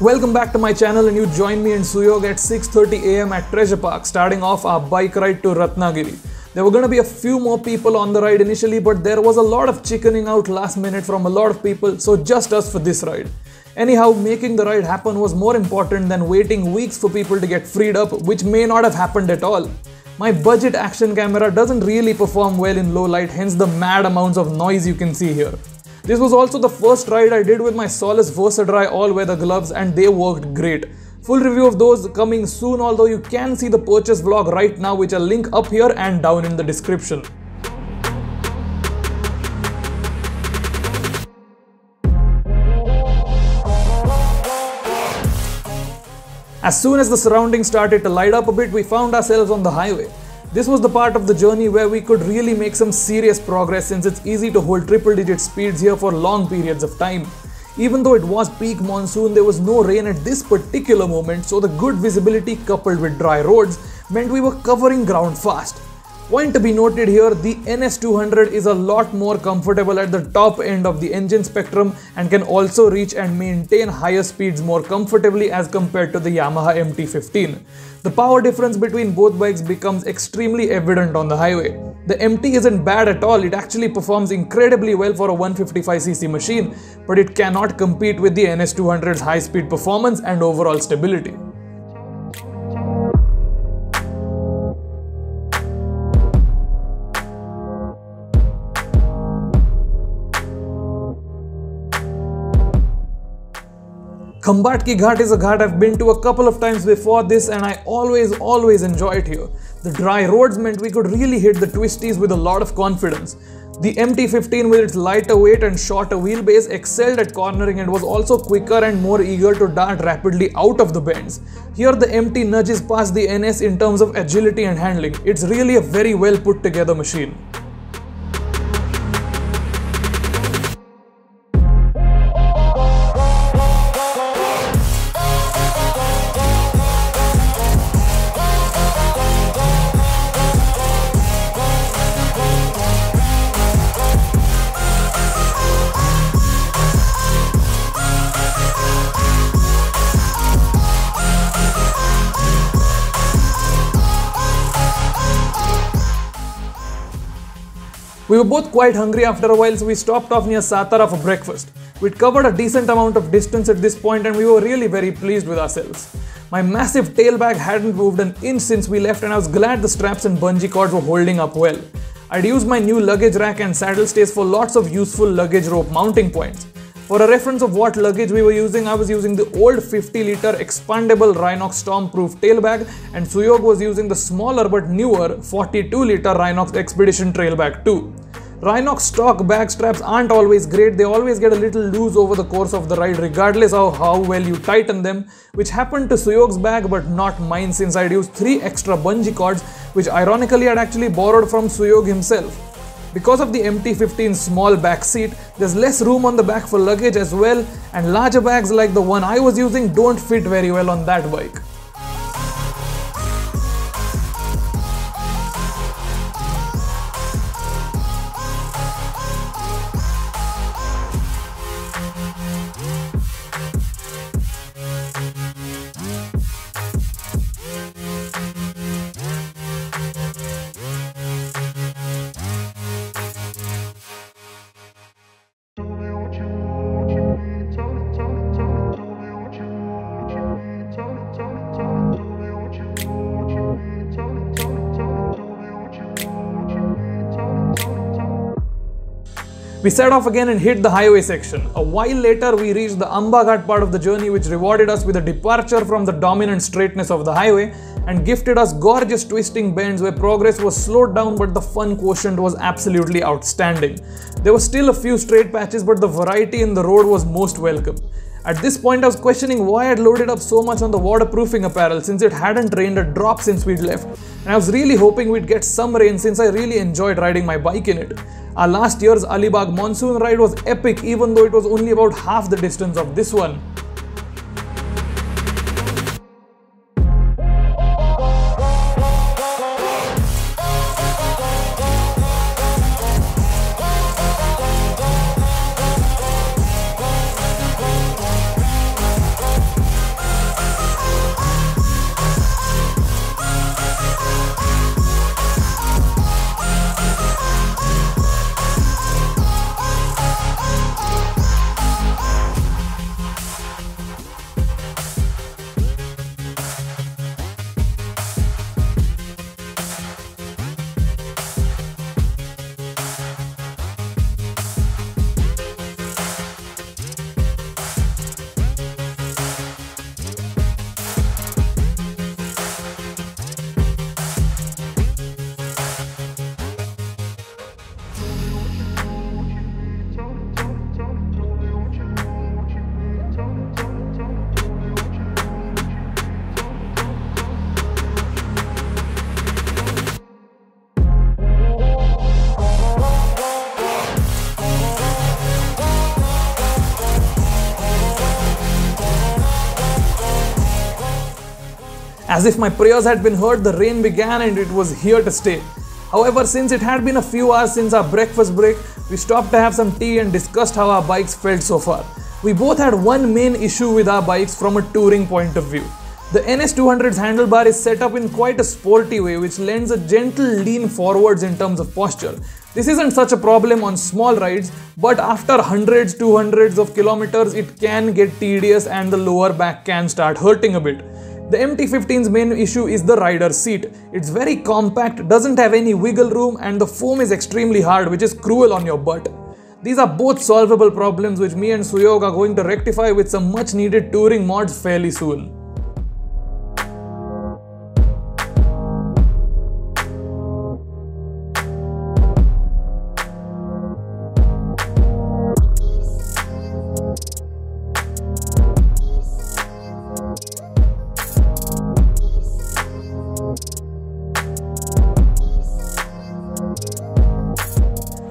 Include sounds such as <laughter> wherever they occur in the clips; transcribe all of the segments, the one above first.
Welcome back to my channel and you join me in Suyog at 6.30 am at Treasure Park starting off our bike ride to Ratnagiri. There were going to be a few more people on the ride initially but there was a lot of chickening out last minute from a lot of people so just us for this ride. Anyhow, making the ride happen was more important than waiting weeks for people to get freed up which may not have happened at all. My budget action camera doesn't really perform well in low light hence the mad amounts of noise you can see here. This was also the first ride I did with my Solace Versadry all-weather gloves and they worked great. Full review of those coming soon although you can see the purchase vlog right now which I'll link up here and down in the description. As soon as the surroundings started to light up a bit, we found ourselves on the highway. This was the part of the journey where we could really make some serious progress since it's easy to hold triple digit speeds here for long periods of time. Even though it was peak monsoon, there was no rain at this particular moment, so the good visibility coupled with dry roads meant we were covering ground fast. Point to be noted here, the NS200 is a lot more comfortable at the top end of the engine spectrum and can also reach and maintain higher speeds more comfortably as compared to the Yamaha MT-15. The power difference between both bikes becomes extremely evident on the highway. The MT isn't bad at all, it actually performs incredibly well for a 155cc machine, but it cannot compete with the NS200's high speed performance and overall stability. Khambhatki Ghat is a ghat I've been to a couple of times before this and I always always enjoy it here. The dry roads meant we could really hit the twisties with a lot of confidence. The MT-15 with its lighter weight and shorter wheelbase excelled at cornering and was also quicker and more eager to dart rapidly out of the bends. Here the MT nudges past the NS in terms of agility and handling. It's really a very well put together machine. We were both quite hungry after a while, so we stopped off near Satara for breakfast. We'd covered a decent amount of distance at this point and we were really very pleased with ourselves. My massive tail bag hadn't moved an inch since we left and I was glad the straps and bungee cords were holding up well. I'd used my new luggage rack and saddle stays for lots of useful luggage rope mounting points. For a reference of what luggage we were using, I was using the old 50 litre expandable Rynox Stormproof tailbag and Suyog was using the smaller but newer 42 litre Rynox Expedition trail bag too. Rynox stock bag straps aren't always great, they always get a little loose over the course of the ride regardless of how well you tighten them, which happened to Suyog's bag but not mine since I'd used 3 extra bungee cords which ironically I'd actually borrowed from Suyog himself. Because of the MT-15's small back seat, there's less room on the back for luggage as well and larger bags like the one I was using don't fit very well on that bike. We set off again and hit the highway section. A while later, we reached the Ambaghat part of the journey, which rewarded us with a departure from the dominant straightness of the highway and gifted us gorgeous twisting bends where progress was slowed down, but the fun quotient was absolutely outstanding. There were still a few straight patches, but the variety in the road was most welcome. At this point, I was questioning why I'd loaded up so much on the waterproofing apparel since it hadn't rained a drop since we'd left. And I was really hoping we'd get some rain since I really enjoyed riding my bike in it. Our last year's Alibag monsoon ride was epic even though it was only about half the distance of this one. As if my prayers had been heard, the rain began and it was here to stay. However, since it had been a few hours since our breakfast break, we stopped to have some tea and discussed how our bikes felt so far. We both had one main issue with our bikes from a touring point of view. The NS200's handlebar is set up in quite a sporty way, which lends a gentle lean forwards in terms of posture. This isn't such a problem on small rides, but after hundreds to hundreds of kilometers, it can get tedious and the lower back can start hurting a bit. The MT15's main issue is the rider seat. It's very compact, doesn't have any wiggle room, and the foam is extremely hard, which is cruel on your butt. These are both solvable problems which me and Suyog are going to rectify with some much needed touring mods fairly soon.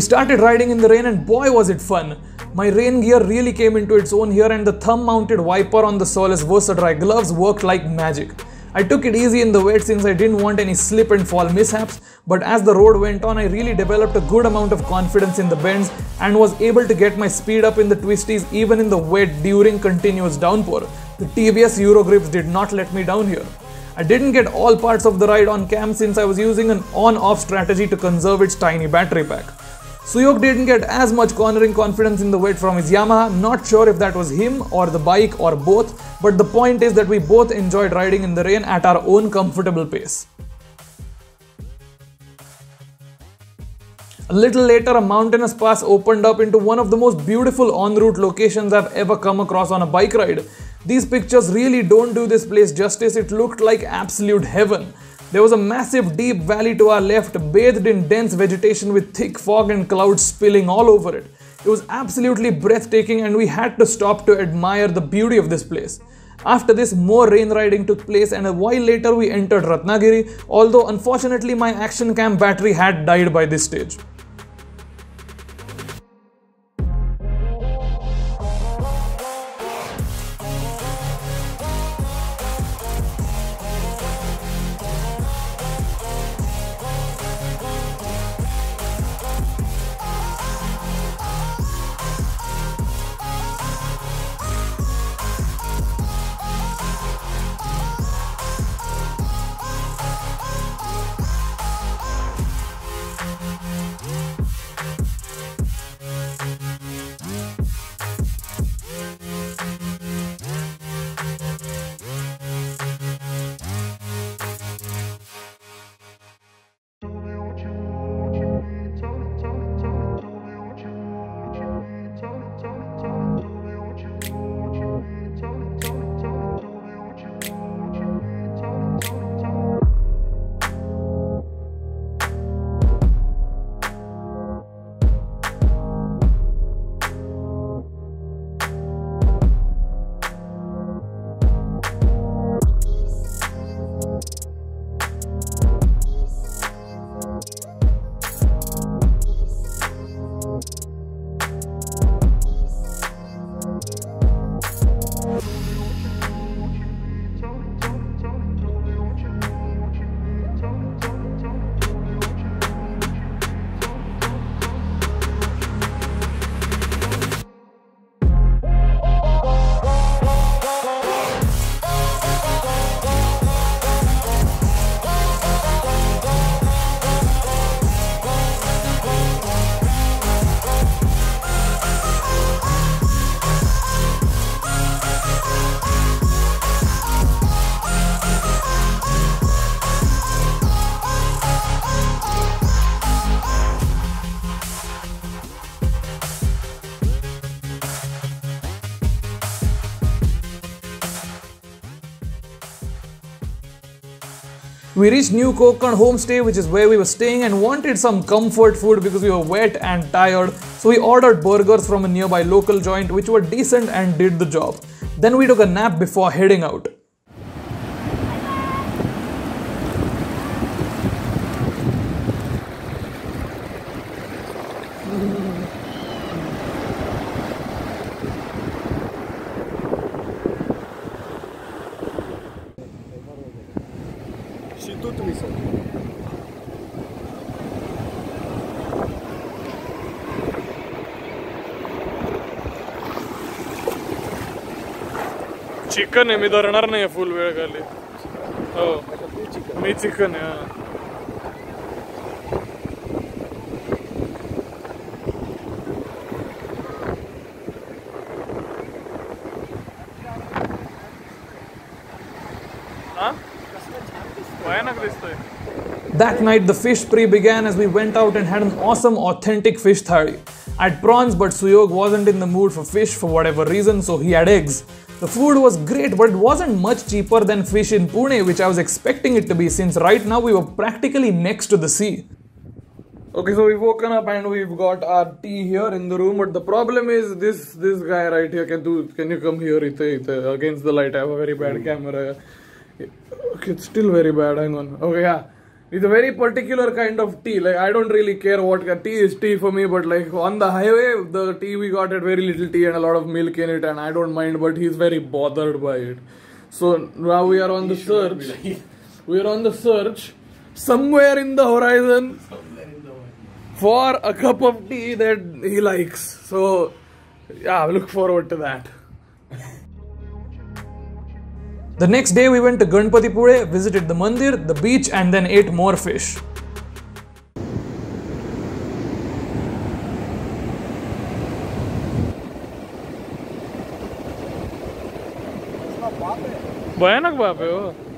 We started riding in the rain and boy was it fun. My rain gear really came into its own here and the thumb mounted wiper on the Solace Versadry gloves worked like magic. I took it easy in the wet since I didn't want any slip and fall mishaps, but as the road went on I really developed a good amount of confidence in the bends and was able to get my speed up in the twisties even in the wet during continuous downpour. The TVS Eurogrips did not let me down here. I didn't get all parts of the ride on cam since I was using an on-off strategy to conserve its tiny battery pack. Suyog didn't get as much cornering confidence in the wet from his Yamaha, not sure if that was him or the bike or both, but the point is that we both enjoyed riding in the rain at our own comfortable pace. A little later, a mountainous pass opened up into one of the most beautiful en route locations I've ever come across on a bike ride. These pictures really don't do this place justice, it looked like absolute heaven. There was a massive deep valley to our left, bathed in dense vegetation with thick fog and clouds spilling all over it. It was absolutely breathtaking, and we had to stop to admire the beauty of this place. After this, more rain riding took place, and a while later, we entered Ratnagiri, although unfortunately, my action cam battery had died by this stage. We reached New Kokon homestay, which is where we were staying, and wanted some comfort food because we were wet and tired. So we ordered burgers from a nearby local joint, which were decent and did the job. Then we took a nap before heading out. Chicken आहे मी धरणार नाही full वेळ खाली हो मी chicken आहे हा. हा? भयानक दिसतोय That night, the fish spree began as we went out and had an awesome, authentic fish thali. I had prawns, but Suyog wasn't in the mood for fish for whatever reason, so he had eggs. The food was great, but it wasn't much cheaper than fish in Pune, which I was expecting it to be, since right now we were practically next to the sea. Okay, so we've woken up and we've got our tea here in the room, but the problem is this this guy right here. Can do? Can you come here, ite, ite, against the light? I have a very bad hmm. camera. Okay, it's still very bad. Hang on. Okay, yeah. It's a very particular kind of tea. Like I don't really care what tea is tea for me, but like on the highway, the tea we got had very little tea and a lot of milk in it, and I don't mind. But he's very bothered by it. So now we are on the search. <laughs> We are on the search somewhere in the horizon for a cup of tea that he likes. So yeah, look forward to that. The next day we went to Ganpatipule, visited the mandir, the beach and then ate more fish. भयानक बाप है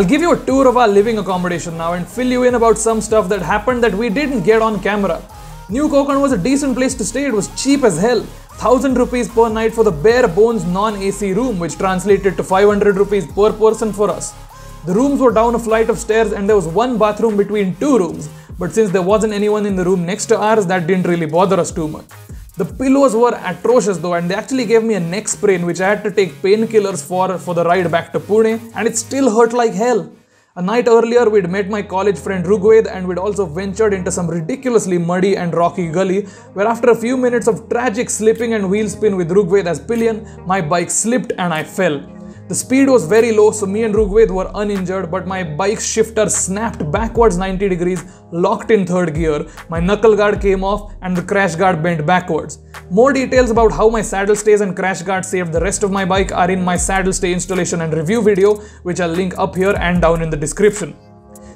I'll give you a tour of our living accommodation now and fill you in about some stuff that happened that we didn't get on camera. New Kokon was a decent place to stay, it was cheap as hell. 1000 rupees per night for the bare bones non AC room, which translated to 500 rupees per person for us. The rooms were down a flight of stairs and there was one bathroom between two rooms, but since there wasn't anyone in the room next to ours, that didn't really bother us too much. The pillows were atrocious though, and they actually gave me a neck sprain which I had to take painkillers for for the ride back to Pune, and it still hurt like hell. A night earlier, we'd met my college friend Rugved, and we'd also ventured into some ridiculously muddy and rocky gully, where after a few minutes of tragic slipping and wheel spin with Rugved as pillion, my bike slipped and I fell. The speed was very low, so me and Rugved were uninjured, but my bike's shifter snapped backwards 90 degrees, locked in third gear, my knuckle guard came off, and the crash guard bent backwards. More details about how my saddle stays and crash guard saved the rest of my bike are in my saddle stay installation and review video, which I'll link up here and down in the description.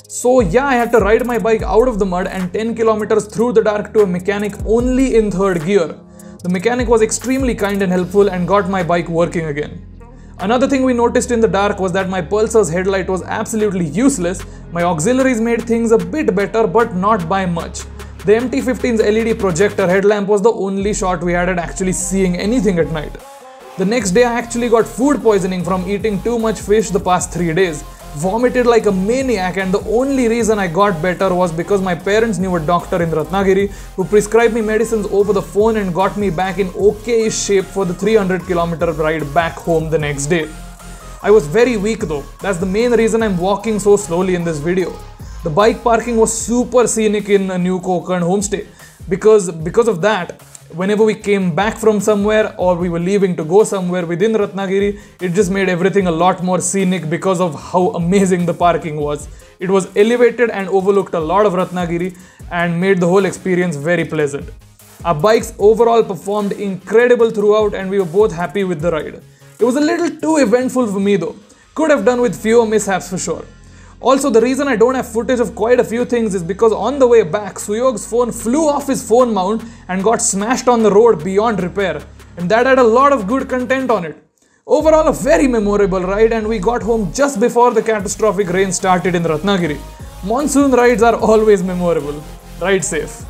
So yeah, I had to ride my bike out of the mud and 10 kilometers through the dark to a mechanic only in third gear. The mechanic was extremely kind and helpful and got my bike working again. Another thing we noticed in the dark was that my Pulsar's headlight was absolutely useless. My auxiliaries made things a bit better, but not by much. The MT15's LED projector headlamp was the only shot we had at actually seeing anything at night. The next day, I actually got food poisoning from eating too much fish the past three days. Vomited like a maniac, and the only reason I got better was because my parents knew a doctor in Ratnagiri who prescribed me medicines over the phone and got me back in okay shape for the 300 kilometer ride back home the next day. I was very weak though, that's the main reason I'm walking so slowly in this video. The bike parking was super scenic in a new Kokon homestay because because of that whenever we came back from somewhere or we were leaving to go somewhere within Ratnagiri, it just made everything a lot more scenic because of how amazing the parking was. It was elevated and overlooked a lot of Ratnagiri and made the whole experience very pleasant. Our bikes overall performed incredible throughout and we were both happy with the ride. It was a little too eventful for me though. Could have done with fewer mishaps for sure. Also, the reason I don't have footage of quite a few things is because on the way back, Suyog's phone flew off his phone mount and got smashed on the road beyond repair, and that had a lot of good content on it. Overall, a very memorable ride, and we got home just before the catastrophic rain started in Ratnagiri. Monsoon rides are always memorable. Ride safe.